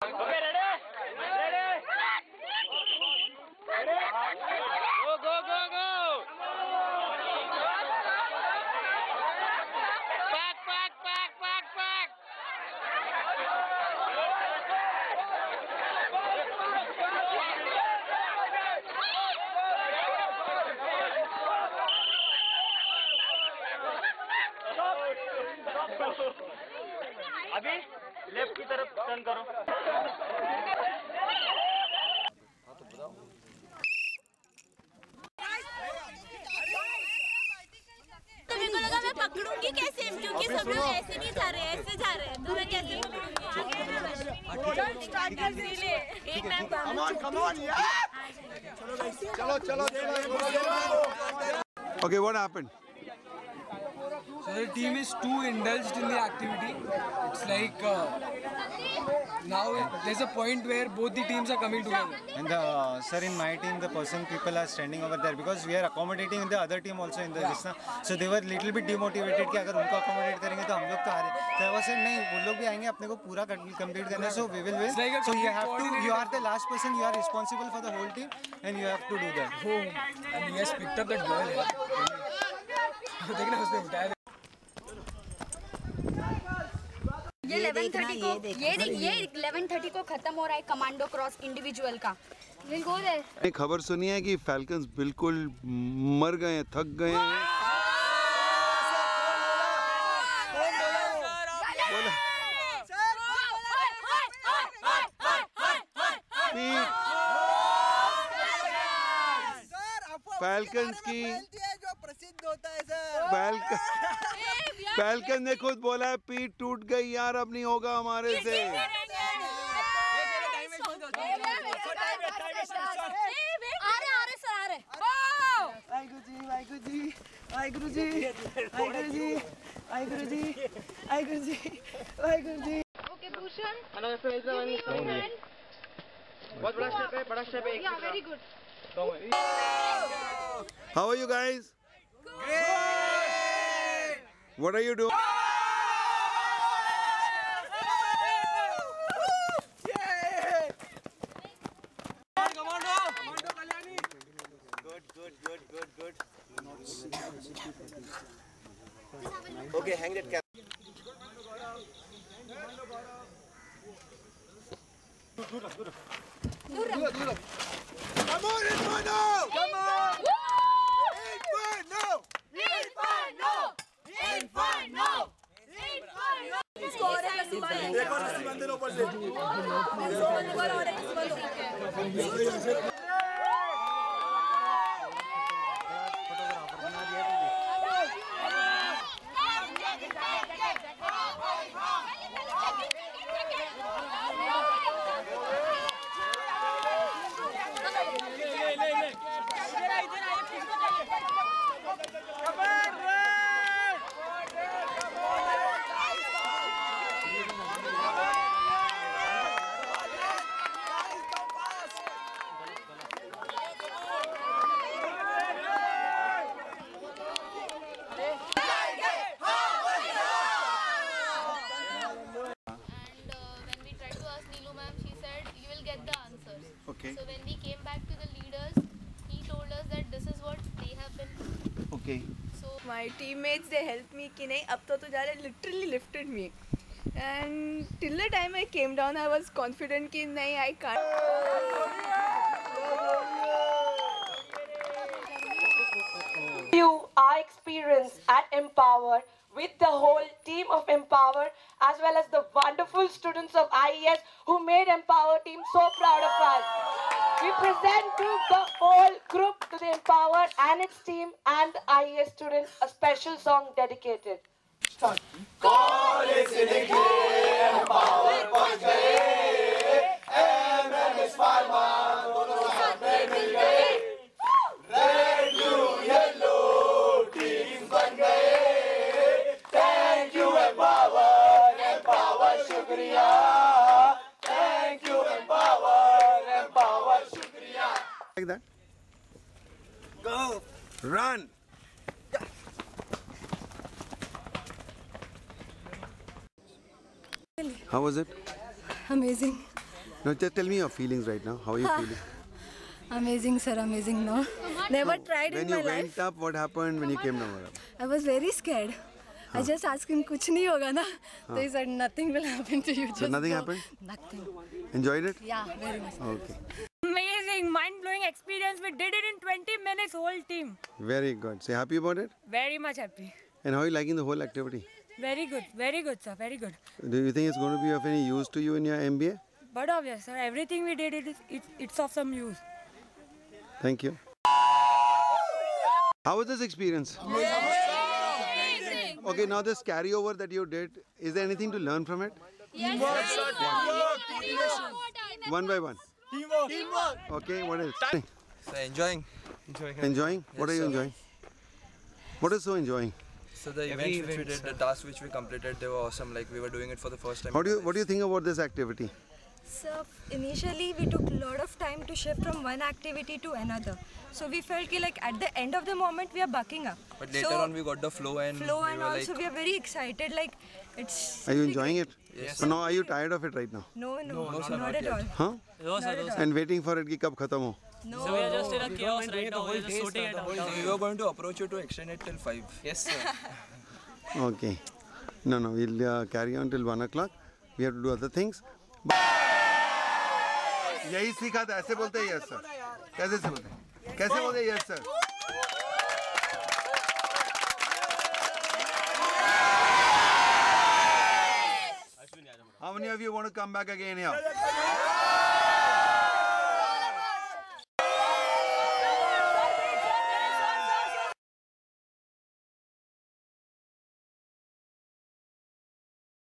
Go, go, go, go! Back, back, back, back, back! अभी left की तरफ़ turn करो। तो मेरे को लगा मैं पकड़ूँगी कैसे? क्योंकि सब लोग ऐसे नहीं जा रहे ऐसे जा रहे हैं। तो मैं कैसे पकड़ूँगी? एक ma'am Okay, what happened? So the team is too indulged in the activity. It's like uh, now there's a point where both the teams are coming together. And the uh, sir in my team, the person people are standing over there because we are accommodating the other team also in the this na. So they were little bit demotivated कि अगर उनको accommodate करेंगे तो हम लोग तो हारे. So I was saying नहीं वो लोग भी आएँगे अपने को पूरा complete करना So we will win. Like So you have to you are the last person. You are responsible for the whole team and you have to do that. Oh, and he has picked up that. यार. देखना उसने उठाया. ये 11:30 को ये देख ये 11:30 को खत्म हो रहा है कमांडो क्रॉस इंडिविजुअल का। देयर एक खबर सुनी है कि फैल्कन्स बिल्कुल मर गए हैं थक गए हैं। फैल्कन्स की जो प्रसिद्ध होता है सर फैल्कन फैल्कन ने खुद बोला है पीठ टूट गई यार अब नहीं होगा हमारे से आ रहे आ रहे सर आ रहे वाहिगुरु जी वाहिगुरु जी वाहिगुरु जी वाहिगुरु जी वाहिगुरु जी वाहिगुरु जी वाहिगुरु जी ओके भूषण बहुत बड़ा स्टेप है बड़ा स्टेप है या very good How are you guys? What are you doing? Good, good, good, good, good. Okay, hang that cap. Come on Agora, agora, agora. Okay. So my teammates they helped me कि नहीं अब तो तो जा रहे literally lifted me and till the time I came down I was confident कि नहीं I can't you our experience at Empower with the whole team of Empower as well as the wonderful students of IES who made Empower team so proud of us. We present to the whole Power and its team and the IES students a special song dedicated. Start. College से निकले power पहुंच गए M M S pharma दोनों साथ में मिल गए red blue yellow team बन गए thank you M power M power शुक्रिया thank you M power M power शुक्रिया like that go. Run. How was it? Amazing. Now tell me your feelings right now. How are you feeling? Amazing, sir. Amazing, no? Never tried in my life. When you went up, what happened when you came down? I was very scared. I just asked him, kuch nahi hoga na. So They said, nothing will happen to you. Just so nothing go. happened? Nothing. Enjoyed it? Yeah, very much. Okay. Amazing, mind blowing experience. We did it in 20 minutes, whole team. Very good. So happy about it? Very much happy. And how are you liking the whole activity? Very good, very good, sir. Very good. Do you think it's going to be of any use to you in your MBA? But obvious, sir. Everything we did, it is, it, it's of some use. Thank you. How was this experience? Amazing. Okay, now this carryover that you did, is there anything to learn from it? Yes. One by one. Okay, what else? So enjoying. Enjoying. Enjoying? What are you sir. enjoying? What is so enjoying? So the Every events which we event, did, the tasks which we completed, they were awesome. Like we were doing it for the first time. How do you what do you think about this activity? So initially we took a lot of time to shift from one activity to another. So we felt ki like at the end of the moment we are bucking up. But later so, on we got the flow and flow we and were also like, we are very excited. Like it's. Are you enjoying it? Yes. Or now are you tired of it right now? No, no, No, not, sir, not at all. Huh? No, Not at all. And waiting for it ki kab khatam ho? No. So we are just in a chaos right now. We're just sorting it out. we were going to approach you to extend it till 5. Yes, sir. Okay. No, no, we'll uh, carry on till one o'clock. We have to do other things. यही सीखा था ऐसे बोलते हैं yes sir कैसे से बोलते हैं कैसे बोलते yes sir How many of you want to come back again here?